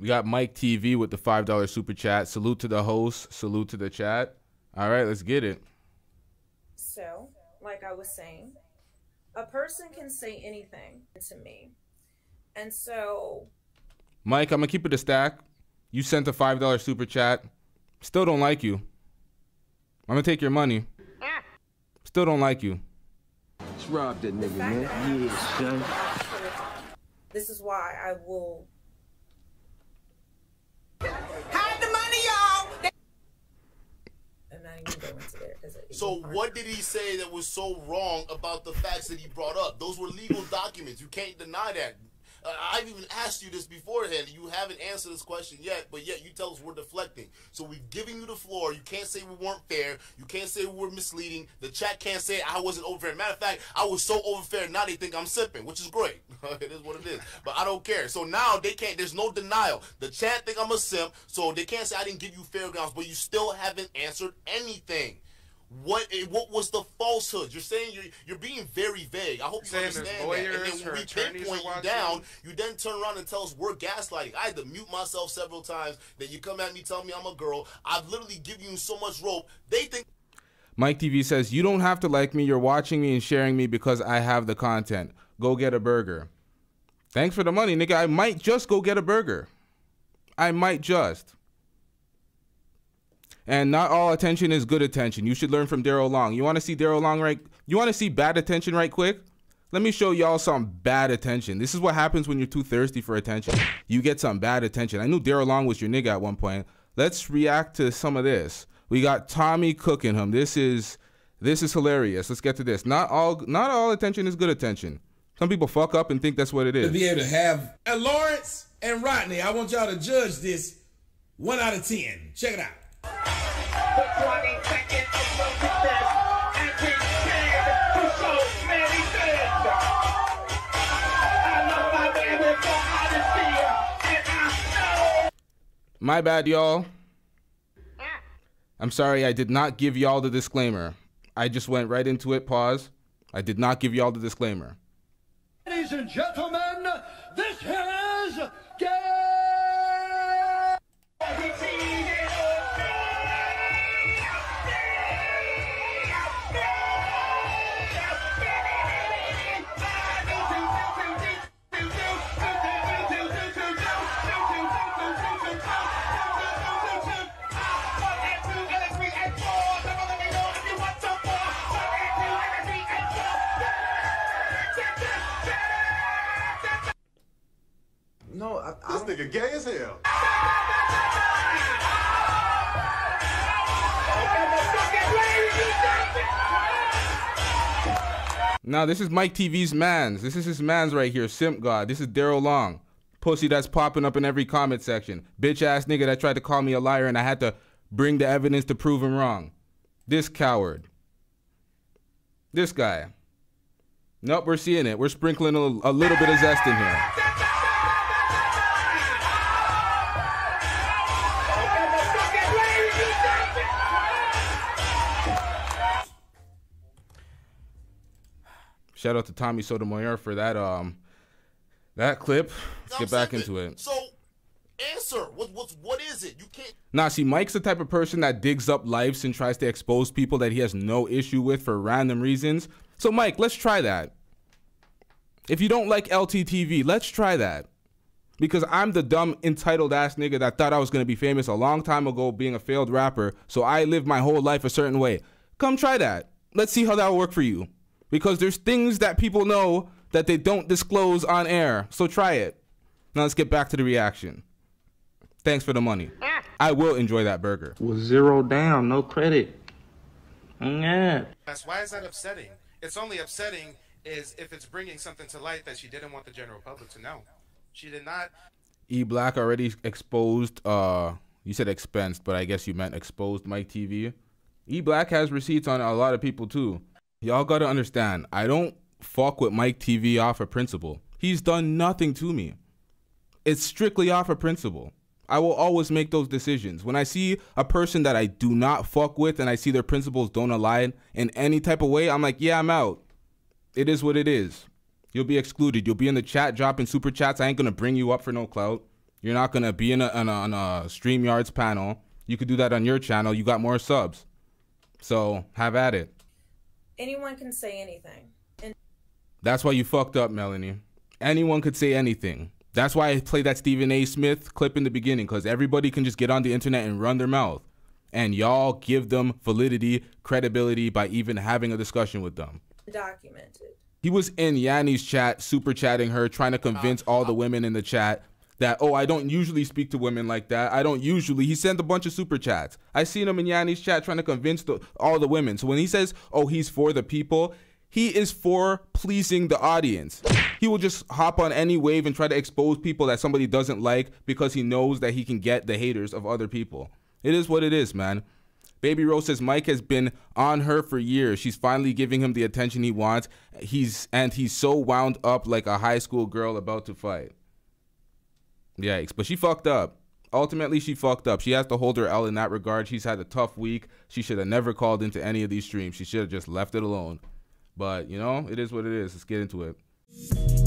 We got Mike TV with the $5 super chat. Salute to the host. Salute to the chat. All right, let's get it. So, like I was saying, a person can say anything to me. And so. Mike, I'm going to keep it a stack. You sent a $5 super chat. Still don't like you. I'm going to take your money. Still don't like you. Let's rob that nigga, man. Yeah, son. This is why I will Hide the money, y'all. I'm not even going into there because So what did he say that was so wrong about the facts that he brought up? Those were legal documents. You can't deny that. Uh, I've even asked you this beforehand. You haven't answered this question yet, but yet you tell us we're deflecting. So we've given you the floor. You can't say we weren't fair. You can't say we were misleading. The chat can't say I wasn't overfair. Matter of fact, I was so overfair. Now they think I'm sipping, which is great. it is what it is. But I don't care. So now they can't. There's no denial. The chat think I'm a simp, so they can't say I didn't give you fair grounds. But you still haven't answered anything. What eh, what was the falsehood? You're saying you're you're being very vague. I hope you Saying there's understand that. lawyers, And then when we attorneys pinpoint are you down, you then turn around and tell us we're gaslighting. I had to mute myself several times. Then you come at me, tell me I'm a girl. I've literally given you so much rope. They think Mike TV says, You don't have to like me. You're watching me and sharing me because I have the content. Go get a burger. Thanks for the money, nigga. I might just go get a burger. I might just. And not all attention is good attention. You should learn from Daryl Long. You want to see Daryl Long right? You want to see bad attention right quick? Let me show y'all some bad attention. This is what happens when you're too thirsty for attention. You get some bad attention. I knew Daryl Long was your nigga at one point. Let's react to some of this. We got Tommy cooking him. This is this is hilarious. Let's get to this. Not all not all attention is good attention. Some people fuck up and think that's what it is. to be able to have and Lawrence and Rodney. I want y'all to judge this one out of ten. Check it out. My bad, y'all. I'm sorry, I did not give y'all the disclaimer. I just went right into it. Pause. I did not give y'all the disclaimer. Ladies and gentlemen, nigga gay as hell. Now this is Mike TV's man's. This is his man's right here, Simp God. This is Daryl Long. Pussy that's popping up in every comment section. Bitch ass nigga that tried to call me a liar and I had to bring the evidence to prove him wrong. This coward. This guy. Nope, we're seeing it. We're sprinkling a, a little bit of zest in here. Shout out to Tommy Sotomayor for that um that clip. Let's get back into it. So answer. What what what is it? You can't Nah, see, Mike's the type of person that digs up lives and tries to expose people that he has no issue with for random reasons. So, Mike, let's try that. If you don't like LTTV, let's try that. Because I'm the dumb, entitled ass nigga that thought I was gonna be famous a long time ago being a failed rapper, so I lived my whole life a certain way. Come try that. Let's see how that'll work for you. Because there's things that people know that they don't disclose on air. So try it. Now let's get back to the reaction. Thanks for the money. I will enjoy that burger. Was zero down, no credit. Yeah. That's why is that upsetting? It's only upsetting is if it's bringing something to light that she didn't want the general public to know. She did not. E Black already exposed. Uh, you said expensed, but I guess you meant exposed Mike TV. E Black has receipts on a lot of people too. Y'all gotta understand. I don't fuck with Mike TV off of principle. He's done nothing to me. It's strictly off of principle. I will always make those decisions. When I see a person that I do not fuck with and I see their principles don't align in any type of way, I'm like, yeah, I'm out. It is what it is. You'll be excluded. You'll be in the chat dropping super chats. I ain't gonna bring you up for no clout. You're not gonna be in a, on a, on a StreamYards panel. You could do that on your channel. You got more subs. So have at it. Anyone can say anything. And That's why you fucked up, Melanie. Anyone could say anything. That's why I played that Stephen A. Smith clip in the beginning, because everybody can just get on the internet and run their mouth. And y'all give them validity, credibility by even having a discussion with them. documented. He was in Yanni's chat, super chatting her, trying to convince all the women in the chat that, oh, I don't usually speak to women like that. I don't usually. He sent a bunch of super chats. I seen him in Yanni's chat trying to convince the, all the women. So when he says, oh, he's for the people, he is for pleasing the audience. He will just hop on any wave and try to expose people that somebody doesn't like because he knows that he can get the haters of other people. It is what it is, man. Baby Rose says Mike has been on her for years. She's finally giving him the attention he wants. He's and he's so wound up like a high school girl about to fight. Yikes. But she fucked up. Ultimately, she fucked up. She has to hold her L in that regard. She's had a tough week. She should have never called into any of these streams. She should have just left it alone. But, you know, it is what it is. Let's get into it.